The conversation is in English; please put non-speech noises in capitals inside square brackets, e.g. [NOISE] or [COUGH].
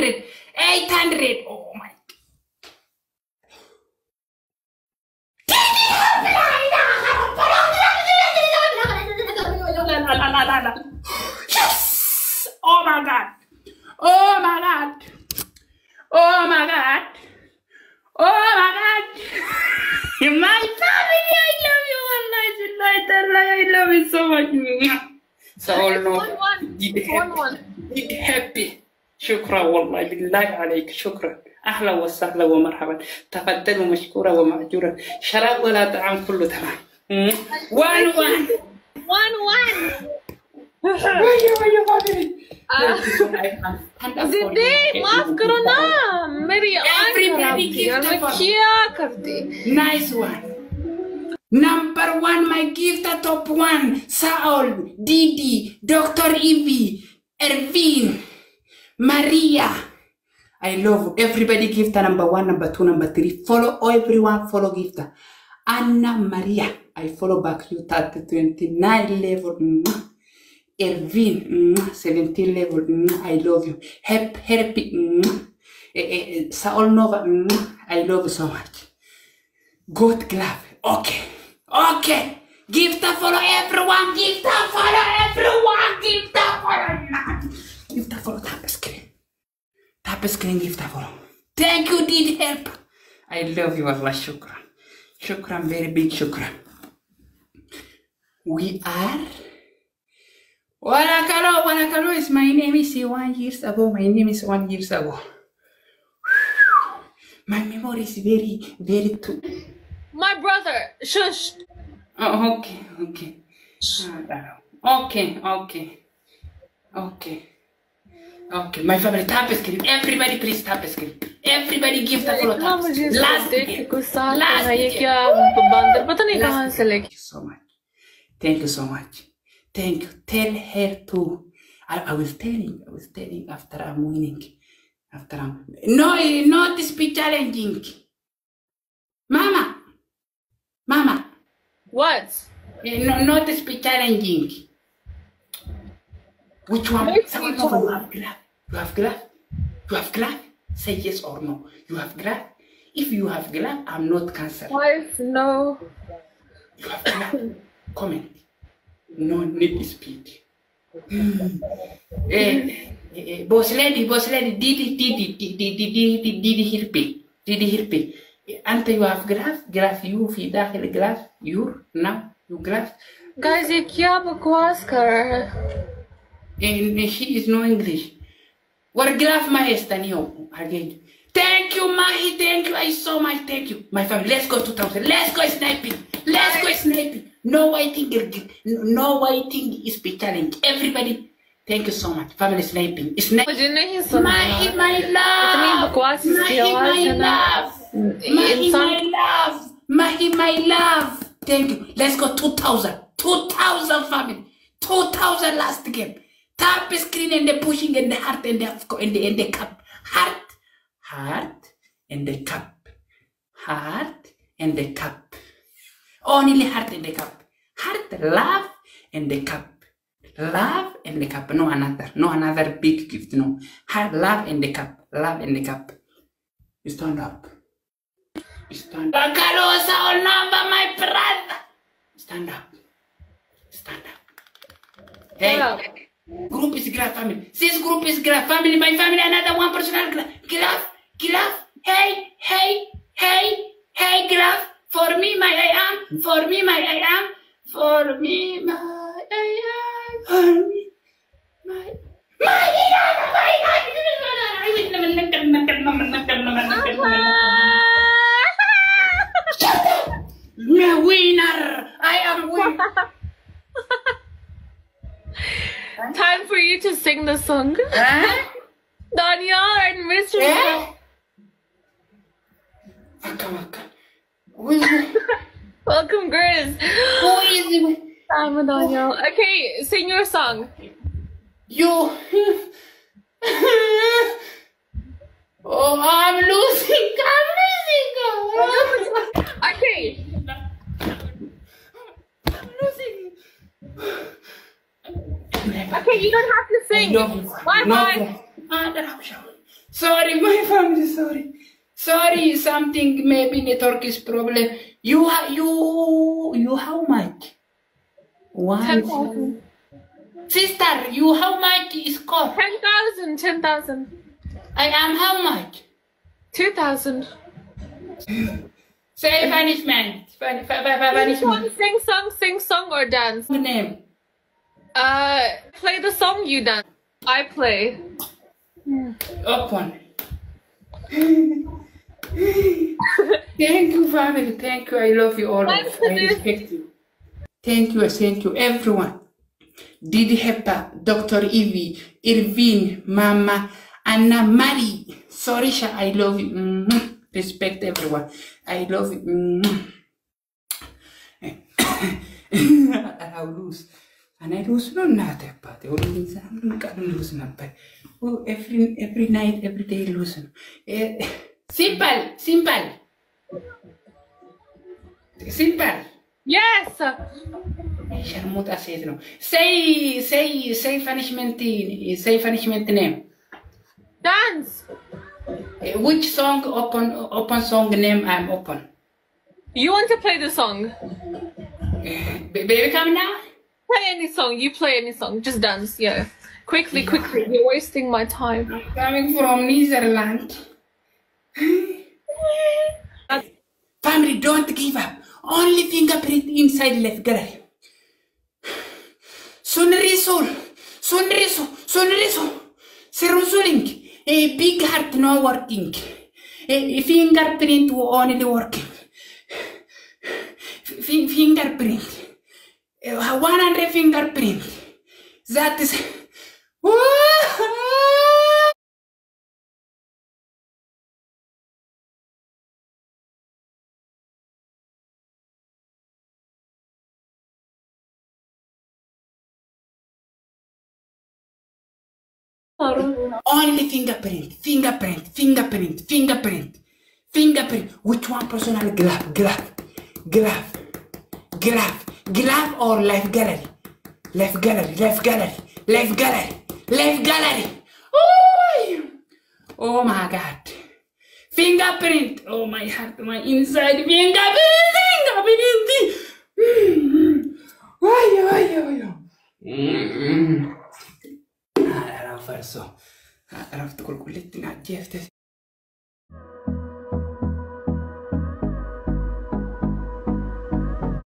800, 800. Oh my. Yes! Oh my god. Oh my god. Oh my god. Oh my god. [LAUGHS] My family, I love you all night and night and I love you so much. So, no. One, one. Get happy. Get happy. شكرا والله بالله عليك شكرا. أهلا وسهلا ومرحبا. تفضل مشكورا ومعجورا شراب ولا طعام كله تمام. وان وان. وان وان. آه. زدي معاف کرنا میری آن کیا کردی one, وان نمبر وان مای گیفت تاپ وان ساول دیدی دکتر ایوی اروین Maria. I love everybody gifter number one, number two, number three. Follow everyone, follow gifter. Anna Maria, I follow back you at 29 level. Ervin, 17 level. I love you. Help, help. Eh, eh, eh, Saul Nova, I love you so much. Good glove. Okay. Okay. Give the follow everyone. Give the follow everyone. Give the follow. The follow. Tap screen. Tap screen. Give the follow. Thank you. Did help. I love you. Allah. Shukran. Shukran. Very big shukran. We are. Warakalo. Warakalo is my name is one years ago. My name is one years ago. [SIGHS] My memory is very, very too. My brother, shush. Oh, okay, okay. Ah, Okay, okay. Okay. Okay, my favorite tap screen. Everybody please tap screen. Everybody give the follow इतना tap मुझे screen. Last देख के game. कुछ साल Last है ये game. क्या बंदर पता नहीं Last कहाँ game. से लेके Thank you so much. Thank you so much. Thank you. Tell her to. I, I was telling, I was telling after I'm winning. After I'm. No, eh, not speech challenging. Mama. Mama. What? Eh, No, not speech challenging. Which one? Makes me you have graph. You have graph. You have graph. Say yes or no. You have graph. If you have graph, I'm not cancer. Wife, no. You have graph. Comment. No need to speak. Mm. eh, eh, boss lady, boss lady, didi, didi, didi, didi, didi, hirpi, didi, hirpi. أنت you have graph, graph you في داخل graph, your now, you graph. Guys, я бы кваскара. Eh, and he is no English. What maestra my Again. Thank you, Mahi. Thank you. I so much. Thank you. My family. Let's go 2000. Let's go sniping. Let's go sniping. No waiting. Eh, no waiting is the challenge. Everybody Thank you so much. Family sniping. Snap. Mahi, my love. Mahi, my love. Mahi, my love. Mahi, my love. Thank you. Let's go 2000. 2000 family. 2000 last game. Tap screen and the pushing and the heart and the and the, and the cup. Heart. Heart and the cup. Heart and the cup. Only heart and the cup. Heart, love and the cup. Love and the cup. No another. No another big gift. No. Heart, love and the cup. Love and the cup. You Stand up. You Stand up. Bakarosa or number, my brother. Stand up. Stand up. Hey. Group is graph family. This group is graph family. My family, another one personal graph. Graph. Graph. Hey. Hey. Hey. Hey, graph. For me, my I am. For me, my I am. For me, my I am. For me, my. My I My winner! I am winner! [LAUGHS] Time for you to sing the song. Huh? Daniel and Mr. Eh? Waka waka. Who is it? [LAUGHS] Welcome, girls. Who is it? I'm a Daniel. Okay, sing your song. You. [LAUGHS] oh, I'm losing. I'm losing. [LAUGHS] Okay. I'm losing. Okay, you don't have to sing. No. Bye no. bye. Ah. Sorry, my family, sorry. Sorry, something maybe network is problem. You ha- you you how much? One sister, you how much is cost? 10,000. 10,000. I am how much? 2,000. Say punishment. Punishment. song, sing song, sing song or dance. Name. Uh, play the song you dance. I play. Open. thank you, family. Thank you. I love you all. I Thanks for this. respect you. Thank you. Thank you, everyone. Didi Hepa, Dr. Evie, Irvine, Mama, Anna Marie. Sorisha, I love you. Mhm. Respect everyone. I love you. Mhm. and I'll lose. And I lose no nothing, but always I'm gonna lose number. Oh, every every night, every day losing. Eh, [LAUGHS] simple, simple. Simple. Yes. Says no. Say say say punishment say punishment name. Dance. Eh, Which song open open song name I'm open. You want to play the song? Eh, Baby come now? Play any song. You play any song. Just dance. Yeah. Quickly, quickly. You're wasting my time. I'm coming from Netherlands. Family, don't give up. Only fingerprint inside left gallery. Sonriso, sonriso, sonriso. Serosolink. A big heart not working. A fingerprint only working. Fi- fingerprint. Eh, 100 fingerprint. That is. Only fingerprint, fingerprint, fingerprint, fingerprint, fingerprint. Which one personal glove, glove, glove, glove, glove or left gallery? Left gallery, left gallery, left gallery, left gallery. Oh, oh my God. Fingerprint. Oh my heart, my inside fingerprint, fingerprint. Mm. Ay, ay, ay, ay. Mm. Araw farso. Araw tukul kulit na jeftes.